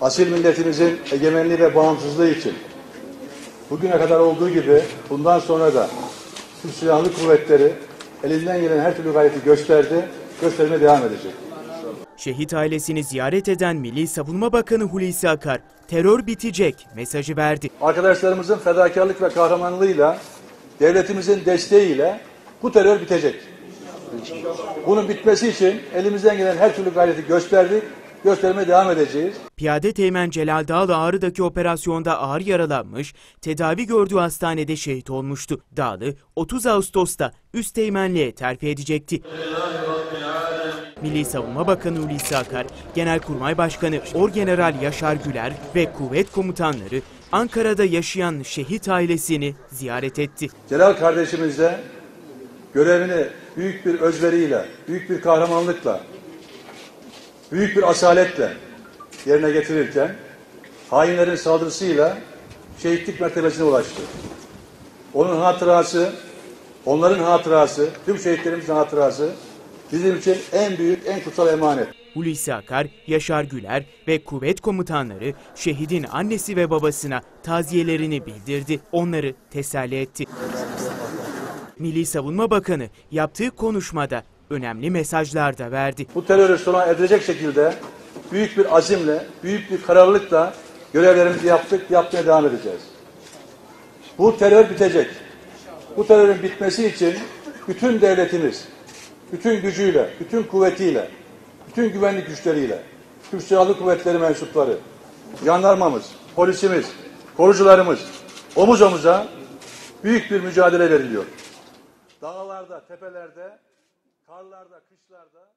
asil milletimizin egemenliği ve bağımsızlığı için bugüne kadar olduğu gibi bundan sonra da Türk Silahlı Kuvvetleri elinden gelen her türlü gayreti gösterdi, göstermeye devam edecek. Şehit ailesini ziyaret eden Milli Savunma Bakanı Hulusi Akar, terör bitecek mesajı verdi. Arkadaşlarımızın fedakarlık ve kahramanlığıyla, devletimizin desteğiyle bu terör bitecek. Bunun bitmesi için elimizden gelen her türlü gayreti gösterdik, göstermeye devam edeceğiz. Piyade Teğmen Celal Dağlı Ağrı'daki operasyonda ağır yaralanmış, tedavi gördüğü hastanede şehit olmuştu. Dağlı 30 Ağustos'ta üst teğmenliğe terfi edecekti. Milli Savunma Bakanı Hulusi Akar, Genelkurmay Başkanı Orgeneral Yaşar Güler ve kuvvet komutanları Ankara'da yaşayan şehit ailesini ziyaret etti. Celal kardeşimiz de görevini büyük bir özveriyle, büyük bir kahramanlıkla, büyük bir asaletle yerine getirirken hainlerin saldırısıyla şehitlik mertebesine ulaştı. Onun hatırası, onların hatırası, tüm şehitlerimizin hatırası bizim için en büyük, en kutsal emanet. Hulusi Akar, Yaşar Güler ve kuvvet komutanları şehidin annesi ve babasına taziyelerini bildirdi. Onları teselli etti. Milli Savunma Bakanı yaptığı konuşmada önemli mesajlar da verdi. Bu terörü sona erecek şekilde büyük bir azimle, büyük bir kararlılıkla görevlerimizi yaptık, yapmaya devam edeceğiz. Bu terör bitecek. Bu terörün bitmesi için bütün devletimiz, bütün gücüyle, bütün kuvvetiyle, bütün güvenlik güçleriyle, Türk Silahlı Kuvvetleri mensupları, jandarmamız, polisimiz, korucularımız omuz omuza büyük bir mücadele veriliyor. Dağlarda, tepelerde, karlarda, kışlarda